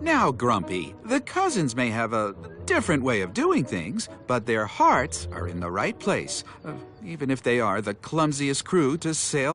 Now, Grumpy, the cousins may have a different way of doing things, but their hearts are in the right place, uh, even if they are the clumsiest crew to sail.